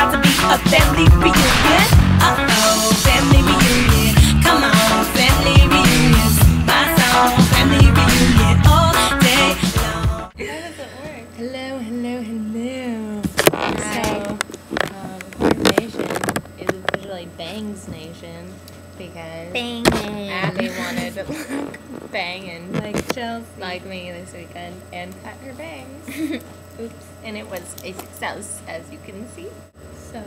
about to be a family reunion. Uh oh, family reunion. Come on, family reunions. My song, family reunion. All day long. How does it work? Hello, hello, hello. So, um, Horton Nation is officially Bangs Nation because Abby wanted to look banging Like Chelsea. like me this weekend and cut her bangs. Oops. And it was a success, as you can see. So,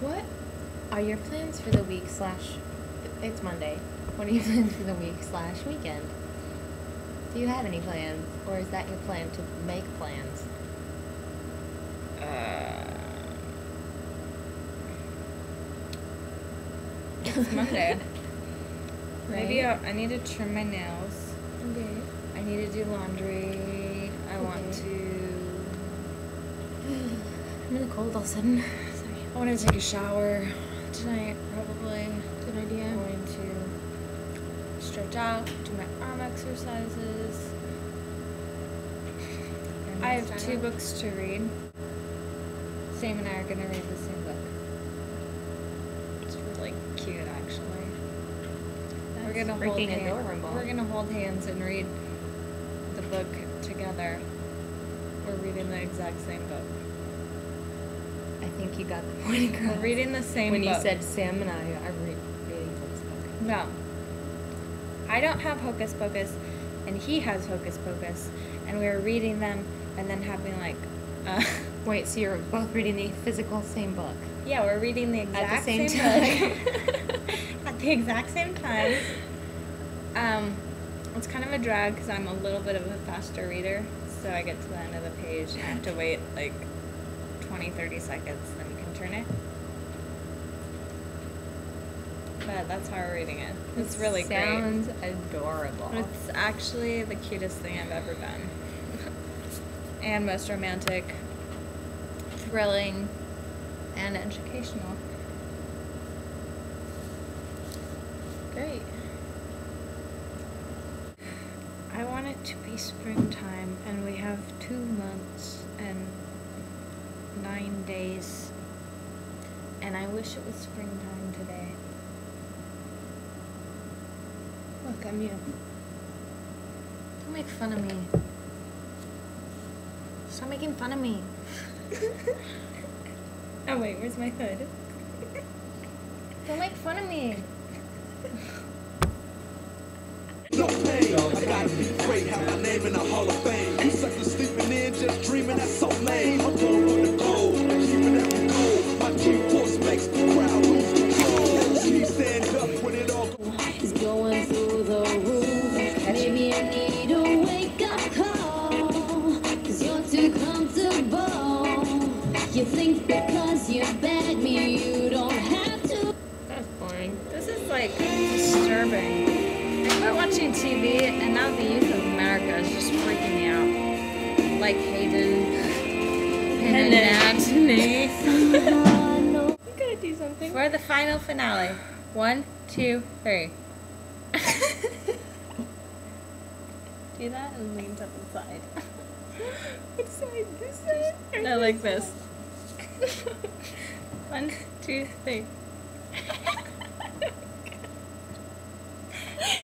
what are your plans for the week slash, it's Monday. What are your plans for the week slash weekend? Do you have any plans? Or is that your plan to make plans? Uh, it's Monday. Maybe I'll, I need to trim my nails. Okay. I need to do laundry. I want to. I'm really cold all of a sudden. I want to take a shower tonight, probably. Good idea. I'm going to stretch out, do my arm exercises. I have two books to read. Sam and I are going to read the same book. It's really cute, actually. we're gonna hold freaking hand- adorable. We're gonna hold hands and read the book together. We're reading the exact same book. I think you got the point across. We're reading the same when you said Sam and I are re- reading this book. No. I don't have Hocus Pocus, and he has Hocus Pocus, and we were reading them and then having like, uh, Wait, so you're both reading the physical same book? yeah, we're reading the exact At the same book at the exact same time. Um, it's kind of a drag because I'm a little bit of a faster reader, so I get to the end of the page and I have to wait like 20, 30 seconds, then you can turn it. But that's how we're reading it. It's really great. Sounds adorable. It's actually the cutest thing I've ever done. and most romantic, thrilling, and educational. great. I want it to be springtime, and we have two months and nine days. And I wish it was springtime today. Look, I'm you. Don't make fun of me. Stop making fun of me. Oh, wait, where's my hood? Don't make fun of me. No pain. For the news from America is just freaking me out. Like Hayden. And Dad's neck No We got to do something. We're the final finale. One, two, three. do that and leans up inside. Which side? This side? Or no, like this. One, two, three.